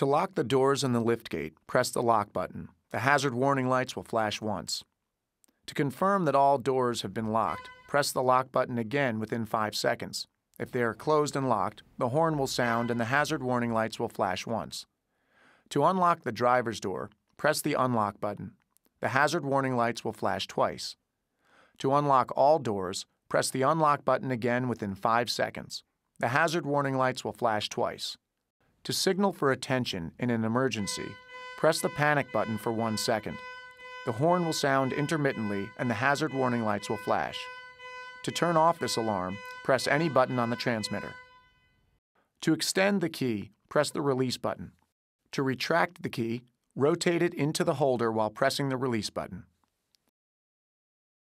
To lock the doors and the liftgate, press the lock button. The hazard warning lights will flash once. To confirm that all doors have been locked, press the lock button again within 5 seconds. If they are closed and locked, the horn will sound and the hazard warning lights will flash once. To unlock the driver's door, press the unlock button. The hazard warning lights will flash twice. To unlock all doors, press the unlock button again within 5 seconds. The hazard warning lights will flash twice. To signal for attention in an emergency, press the panic button for one second. The horn will sound intermittently and the hazard warning lights will flash. To turn off this alarm, press any button on the transmitter. To extend the key, press the release button. To retract the key, rotate it into the holder while pressing the release button.